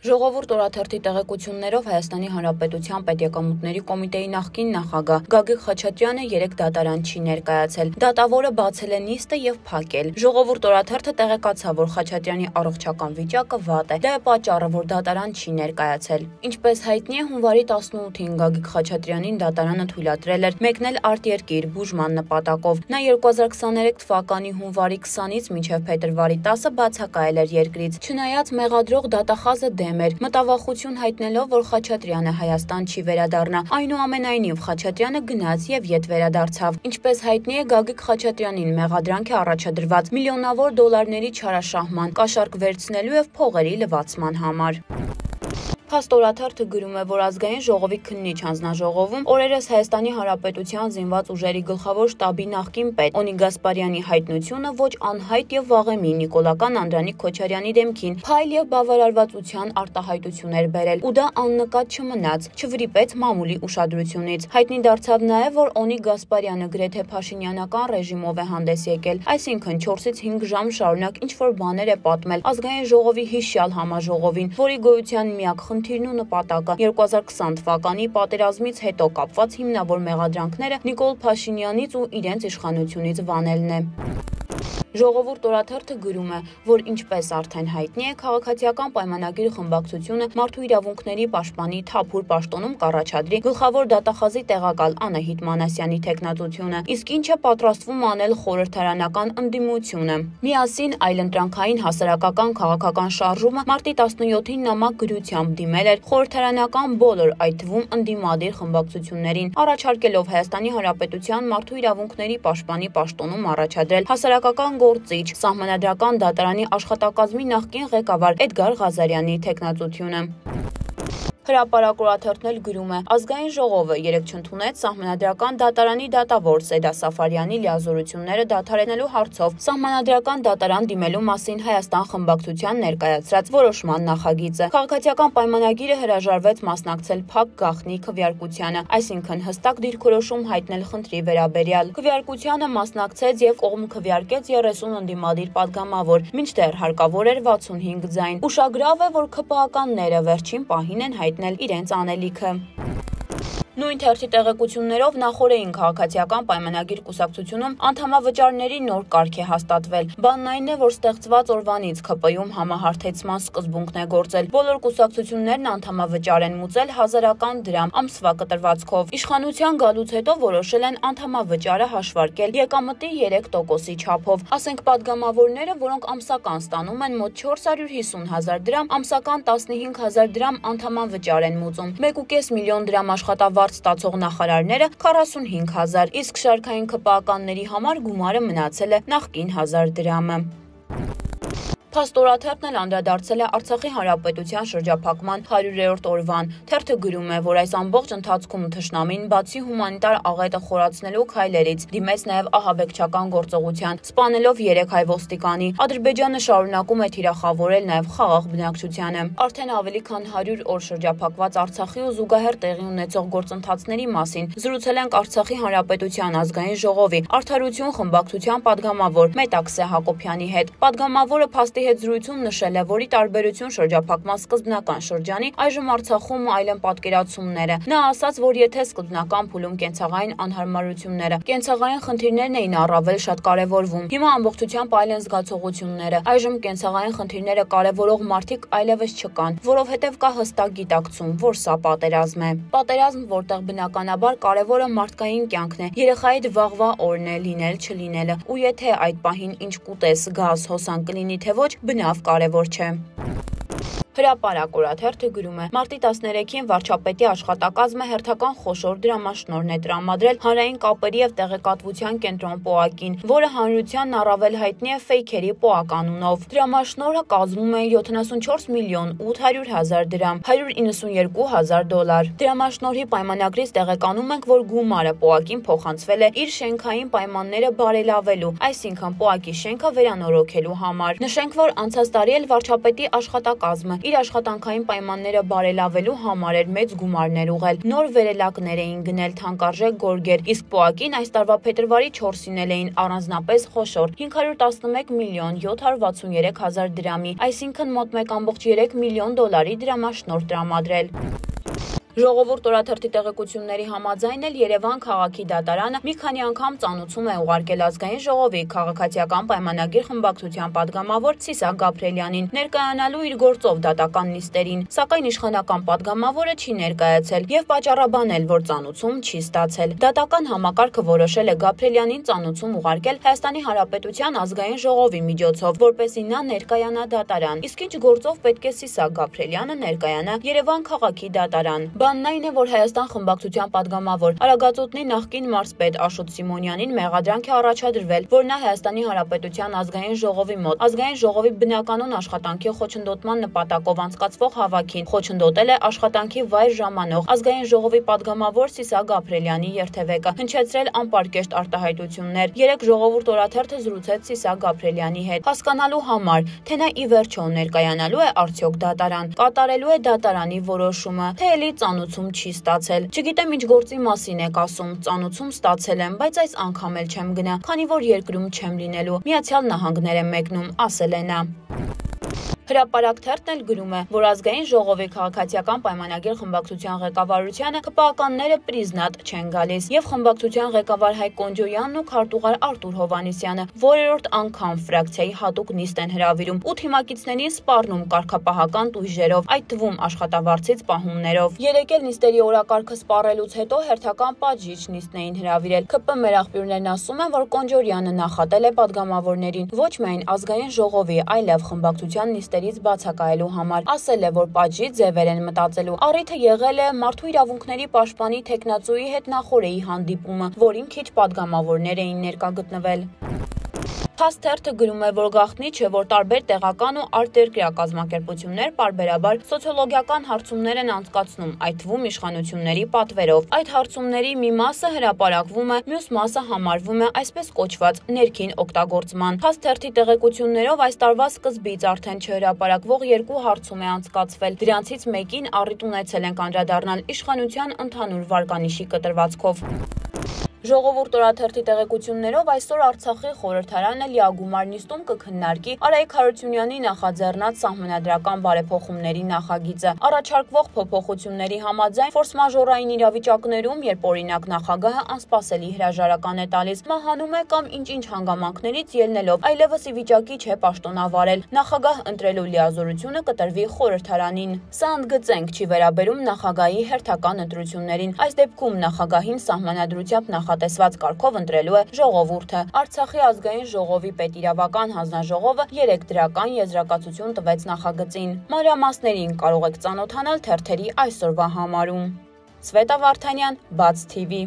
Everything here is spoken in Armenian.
Ժողովուրդ օրաթերթի տեղեկություններով Հայաստանի Հանրապետության Պետեկամուտների կոմիտեի նախկին նախագահ Գագիկ Խաչատրյանը երեք դատարան չի ներկայացել։ Դատավորը բացել է նիստը եւ փակել։ Ժողովուրդ օրաթերթը տեղեկացավ, որ Խաչատրյանի առողջական վիճակը վատ է։ Դա է պատճառը, որ դատարան չի ներկայացել։ Ինչպես հայտնի է, հունվարի 18-ին Գագիկ Խաչատրյանին դատարանը թույլատրել էր մեկնել արտերկիր բուժման նպատակով։ Նա 2023 թվականի հունվարի 20-ից մինչև փետրվարի 10-ը բացակայել էր երկրից։ Չնայած մեղադրող դատախազը դեմ էր, մտավախություն հայտնելով, որ Խաչատրյանը Հայաստան չի վերադառնա։ Այնուամենայնիվ Խաչատրյանը գնաց եւ ետ վերադարձավ։ Ինչպես հայտնի է, Գագիկ Խաչատրյանին մեղադրանք է առաջադրված միլիոնավոր դոլարների չարաշահման, կաշառք վերցնելու եւ փողերի լվացման համար։ Փաստորաթերթը գրում է, որ ազգային ժողովի քննիչ հանձնաժողովում օրերս Հայաստանի Հանրապետության զինված ուժերի գլխավոր շտաբի նախկին պետ Օնի Գասպարյանի հայտնությունը ոչ անհայտ եւ վաղեմի Նիկոլական Անդրանիկ Քոչարյանի դեմքին փայլ եւ բավարարվածության արտահայտություններ բերել ու դա աննկատ չմնաց, չվրիպեց մամուլի ուշադրությունից։ Հայտնի դարձավ նաեւ, որ Օնի Գասպարյանը գրեթե Փաշինյանական ռեժիմով է հանդես եկել, այսինքն 4-ից 5 ժամ շարունակ ինչ որ բաներ է պատմել ազգային ժողովի հիշյալ համաժողովին, որի գոյության միակ խնդիրն ու նպատակը 2020 թվականի պատերազմից հետո կապված հիմնավոր մեղադրանքները Նիկոլ Փաշինյանից ու իրենց իշխանությունից վանելն է։ Ժողովուրդ օրաթերթը գրում է, որ ինչպես արդեն հայտնի է, քաղաքացիական պայմանագիր խմբակցությունը մարդու իրավունքների պաշտպանի թափուր պաշտոնում կառաջադրի գլխավոր դատախազի տեղակալ Անահիտ Մանասյանի տեխնատությունը, իսկ ինչ է պատրաստվում անել խորհրդարանական ընդդիմությունը։ Միասին այլընտրանքային հասարակական քաղաքական շարժումը մարտի 17-ին նամակ գրությամբ դիմել էր խորհրդարանական բոլոր, այդ թվում ընդդիմադիր խմբակցություններին, առաջարկելով Հայաստանի Հանրապետության մարդու իրավունքների պաշտպանի պաշտոնում առաջադրել հասարակական գործիչ, սահմանադրական դատարանի աշխատակազմի նախկին ղեկավար Էդգար Ղազարյանի հրապարակ օրաթերթն էլ գրում է. «Ազգային ժողովը երեկ չընդունեց Սահմանադրական դատարանի դատավոր Սեդա Սաֆարյանի լիազորությունները դադարեցնելու հարցով Սահմանադրական դատարան դիմելու մասին Հայաստան խմբակցության ներկայացրած որոշման նախագիծը։ Քաղաքացիական պայմանագիրը հրաժարվեց մասնակցել փակ գախնի քվեարկությանը, այսինքն հստակ դիրքորոշում հայտնել խնդրի վերաբերյալ։ Քվեարկությանը մասնակցեց եւ կողմ քվեարկեց 30 ընդդիմադիր падգամավոր, մինչդեռ հարկավոր էր 65 ձայն։ Ուշագրավ է, որ ԿՊԱ-ականները վերջին պահին են հայտնել հայտնել իրենց անելիքը։ Նույն թերթի տեղեկություններով նախորդային քաղաքացիական պայմանագիր կուսակցությունում անդամավճարների նոր կարգ է հաստատվել։ Բանն այն է, որ ստեղծված օրվանից ԿՊ-ում համահարթեցման սկզբունքն է գործել։ Բոլոր կուսակցություններն անդամավճար են մուծել հազարական դրամ ամսվա կտրվածքով։ Իշխանության գալուց հետո որոշել են անդամավճարը հաշվարկել եկամտի 3%-ի չափով։ Ասենք падգամավորները, որոնք ամսական ստանում են մոտ 450 հազար դրամ, ամսական 15 հազար դրամ անդամավճար են մուծում։ 1.5 միլիոն դրամ աշխատավարձ վարձ ստացող նախարարները 45 հազար, իսկ շարքային ԿՊԱ-կանների համար գումարը մնացել է նախկին 1000 դրամը։ Փաստորաթերթն էլ անդրադարձել է Արցախի Հանրապետության շրջափակման 100-րդ օրվան։ Թերթը գրում է, որ այս ամբողջ ընթացքում թշնամին բացի հումանիտար աղետը խորացնելու քայլերից դիմեց նաև ահաբեկչական գործողության, սպանելով 3 հայ ոստիկանի։ Ադրբեջանը շարունակում է թիրախավորել նաև խաղաղ բնակչությանը։ Արդեն ավելի քան 100 օր շրջափակված Արցախի ու զուգահեռ տեղի ունեցող գործընթացների մասին զրուցել ենք Արցախի Հանրապետության ազգային ժողովի Արդարություն խմբակցության падգամավոր Մետաքսե Հակոբյանի հետ։ Падգամավորը փաստի Արցախի հետ զրույցում նշել է, որ ի տարբերություն շրջափակման սկզբնական շրջանի, այժմ Արցախում այլն պատկերացումները։ Նա ասաց, որ եթե սկզբնական փուլում կենցաղային անհարմարությունները, կենցաղային խնդիրներն էին առավել շատ կարևորվում, հիմա ամբողջությամբ այլ են զգացողությունները։ Այժմ կենցաղային խնդիրները կարևորող մարդիկ այլևս չկան, որովհետև կա հստակ գիտակցում, որ սա պատերազմ է։ Պատերազմ, որտեղ բնականաբար կարևորը մարդկային կյանքն է, երեխայիդ վաղվա օրն է լինել չլինելը, ու եթե այդ պահին ինչ կուտես, գազ, հոսանք կլինի թե ոչ, բնավ կարևոր չէ։ Հրապարակ օրաթերթը գրում է. Մարտի 13-ին վարչապետի աշխատակազմը հերթական խոշոր դրամաշնորհն է տրամադրել հանրային կապերի եւ տեղեկատվության կենտրոն ՊՕԱԿ-ին, որը հանրությանն առավել հայտնի է ֆեյքերի ՊՕԱԿ անունով։ Դրամաշնորհը կազմում է 74 միլիոն 800 հազար դրամ, 192 հազար դոլար։ Դրամաշնորհի պայմանագրից տեղեկանում ենք, որ գումարը ՊՕԱԿ-ին փոխանցվել է իր շենքային պայմանները բարելավելու, այսինքն ՊՕԱԿ-ի շենքը վերանորոգելու համար։ Նշենք, որ անցած տարի էլ վարչապետի աշխատակազմը իր աշխատանքային պայմանները բարելավելու համար էր մեծ գումարներ ուղղել։ Նոր վերելակներ էին գնել թանկարժեք գորգեր, իսկ ՊՕԱԿ-ին այս տարվա փետրվարի 4-ին էլ էին առանձնապես խոշոր 511 միլիոն 763 հազար դրամի, այսինքն մոտ 1.3 միլիոն դոլարի դրամաշնորհ տրամադրել։ Ժողովուրդ օրաթերթի տեղեկությունների համաձայն էլ Երևան քաղաքի դատարանը մի քանի անգամ ծանուցում է ուղարկել ազգային ժողովի քաղաքացիական պայմանագիր խմբակցության падգամավոր Սիսակ Գաբրելյանին ներկայանալու իր գործով դատական նիստերին, սակայն իշխանական падգամավորը չի ներկայացել եւ պատճառաբանել, որ ծանուցում չի ստացել։ Դատական համակարգը որոշել է Գաբրելյանին ծանուցում ուղարկել Հայաստանի Հանրապետության ազգային ժողովի միջոցով, որպեսզի նա ներկայանա դատարան։ Իսկ ինչ գործով պետք է Սիսակ Գաբրելյանը ներկայանա Երևան քաղաքի դատարան։ Բանն այն է, որ Հայաստան խմբակցության падգամավոր Արագածոտնի նախկին մարզպետ Աշոտ Սիմոնյանին մեղադրանք է առաջադրվել, որ նա Հայաստանի Հանրապետության ազգային ժողովի մոտ ազգային ժողովի բնականոն աշխատանքի խոչընդոտման նպատակով անցկացվող հավաքին խոչընդոտել է աշխատանքի վայր ժամանող ազգային ժողովի падգամավոր Սիսակ Գաբրելյանի երթևեկը, հնչեցրել անպարկեշտ արտահայտություններ։ Երեք ժողովուրդ օրաթերթը զրուցեց Սիսակ Գաբրելյանի հետ, հասկանալու համար, թե նա ի վերջո ներկայանալու է արդյոք դատարան, կատարելու է դատարանի որոշումը, թե էլի ծանուցում չի ստացել։ Չգիտեմ ինչ գործի մասին եք ասում, ծանուցում ստացել եմ, բայց այս անգամ էլ չեմ գնա, քանի որ երկրում չեմ լինելու։ Միացյալ Նահանգներ եմ մեկնում, ասել է նա։ Հրապարակ թերթն էլ գրում է, որ ազգային ժողովի քաղաքացիական պայմանագիր խմբակցության ղեկավարությանը ԿՊԱ-ականները պրիզնատ չեն գալիս եւ խմբակցության ղեկավար Հայկ Կոնջոյանն ու քարտուղար Արտուր Հովանեսյանը որերորդ անգամ ֆրակցիայի հատուկ նիստ են հրավիրում ու թիմակիցներին սպառնում կարգապահական տույժերով, այդ թվում աշխատավարձից պահումներով։ Երեկ էլ նիստերի օրակարգը սպառելուց հետո հերթական պատժիչ նիստն էին հրավիրել։ ԿՊ մեր աղբյուրներն ասում են, որ Կոնջոյանը նախատել է падգամավորներին ոչ միայն ազգային ժողովի, այլև խմբակցության նիստերի ծախսերից բացակայելու համար։ Ասել է, որ պատժի ձևեր են մտածելու։ Առիթը եղել է մարդու իրավունքների պաշտպանի տեխնացուի հետ նախորեի հանդիպումը, որին քիչ պատգամավորներ էին ներկա գտնվել։ Փաստ թերթը գրում է, որ գաղտնի չէ, որ տարբեր տեղական ու արտերկրյա կազմակերպություններ պարբերաբար սոցիոլոգիական հարցումներ են անցկացնում, այդ թվում իշխանությունների պատվերով։ Այդ հարցումների մի մասը հրապարակվում է, մյուս մասը համարվում է այսպես կոչված ներքին օգտագործման։ Փաստ թերթի տեղեկություններով այս տարվա սկզբից արդեն չհրապարակվող երկու հարցում է անցկացվել։ Դրանցից մեկին առիթ ունեցել են անդրադառնալ իշխանության ընդհանուր վարկանիշի կտրվածքով։ Ժողովուրդ օրաթերթի տեղեկություններով այսօր Արցախի խորհրդարանը լիագումար նիստում կքննարկի Արայք Հարությունյանի նախաձեռնած սահմանադրական բարեփոխումների նախագիծը։ Առաջարկվող փոփոխությունների համաձայն ֆորս-մաժորային իրավիճակներում, երբ օրինակ նախագահը անսպասելի հրաժարական է տալիս, մահանում է կամ ինչ-ինչ հանգամանքներից ելնելով, այլևս ի վիճակի չէ պաշտոնավարել, նախագահ ընտրելու լիազորությունը կտրվի խորհրդարանին։ Սա ընդգծենք չի վերաբերում նախագահի հերթական ընտրություններին։ Այս դեպքում նախագահին սահմանադրությամբ նախ նախատեսված կարգով ընտրելու է ժողովուրդը։ Արցախի ազգային ժողովի պետիրավական հանձնաժողովը 3 դրական եզրակացություն տվեց նախագծին։ Մանրամասներին կարող եք ծանոթանալ թերթերի այսօրվա համարում։ Սվետա Վարդանյան, Բաց TV